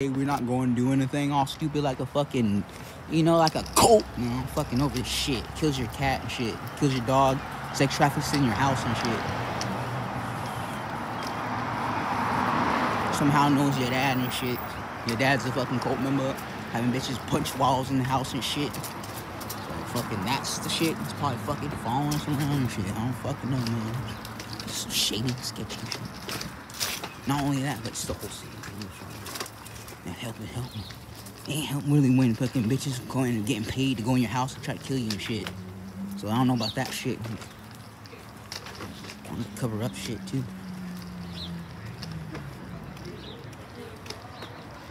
Hey, we're not going to do anything all stupid like a fucking, you know, like a cult. You know, fucking over this shit. Kills your cat and shit. Kills your dog. Sex traffics in your house and shit. Somehow knows your dad and shit. Your dad's a fucking cult member. Having bitches punch walls in the house and shit. So fucking that's the shit. It's probably fucking us around and shit. I don't fucking know, man. It's so shady, sketchy. Not only that, but it's the whole city. Help me, help me. Ain't help really when fucking bitches going and getting paid to go in your house and try to kill you and shit. So I don't know about that shit. I'm to cover up shit too.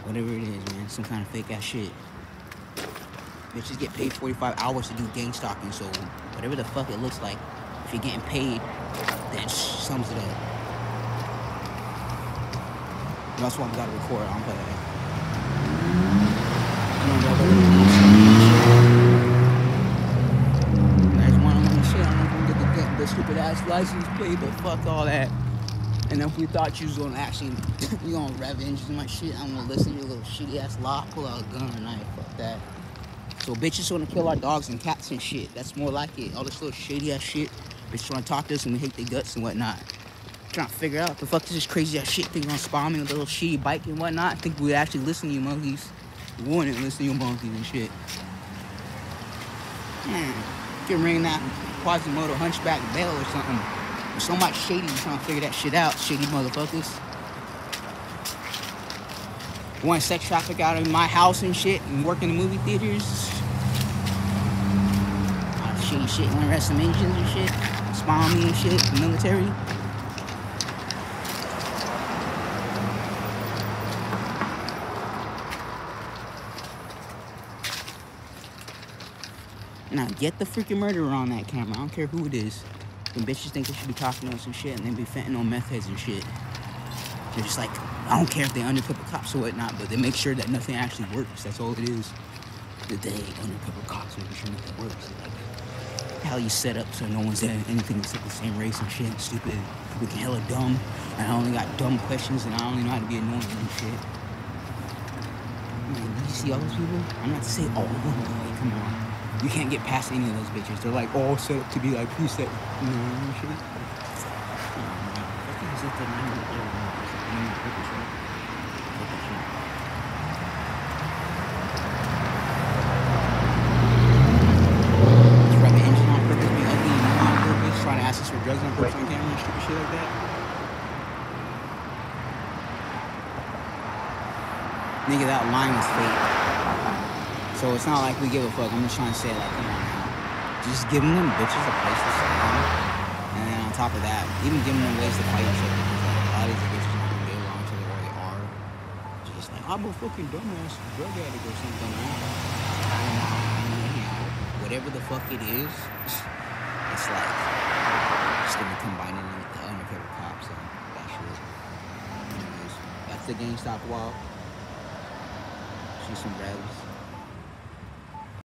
Whatever it is, man. Some kind of fake ass shit. Bitches get paid 45 hours to do gang stalking, so whatever the fuck it looks like, if you're getting paid, then sums it up. That's why we gotta record. I don't stupid ass license plate, but fuck all that. And if we thought you was gonna actually, you gonna revenge my shit, I'm gonna listen to your little shitty ass law, pull out a gun and knife, fuck that. So bitches wanna kill our dogs and cats and shit. That's more like it. All this little shady ass shit. Bitches to talk to us and we hate their guts and whatnot. Trying to figure out the fuck is this crazy ass shit thing gonna spawn me with a little shitty bike and whatnot. I think we'd actually listen to you monkeys. We wouldn't listen to you monkeys and shit. You can ring that Quasimodo hunchback bell or something. So much shady trying to figure that shit out, shady motherfuckers. Want sex traffic out of my house and shit and work in the movie theaters. Shady shit, to arrest some engines and shit. Spawn me and shit, military. Now get the freaking murderer on that camera. I don't care who it is. The bitches think they should be talking on some shit, and they be fentanyl meth heads and shit. They're just like, I don't care if they undercover cops or whatnot, but they make sure that nothing actually works. That's all it is. That they undercover cops making sure nothing works. Like, how you set up so no one's in anything except the same race and shit. Stupid. Looking hella dumb. And I only got dumb questions, and I only know how to be annoying and shit. Man, you see all those people? I'm not to say all of them, like, come on. You can't get past any of those bitches. They're like all set up to be like preset. You know what I mean? Try the engine on purpose, be ugly, you know, on purpose, trying to ask us for drugs on purpose on camera and stupid shit like that. Nigga, that line was fake. So it's not like we give a fuck. I'm just trying to say, like, come on now. Just giving them bitches a place to stay. And then on top of that, even giving them ways to fight each other. Because like, a lot of these bitches not gonna get along to where they are. Just like, I'm a fucking dumbass drug addict or something, whatever the fuck it is, it's like, just gonna combine it with the undercover cops and that shit. Anyways, that's the GameStop wall. Shoot some revs.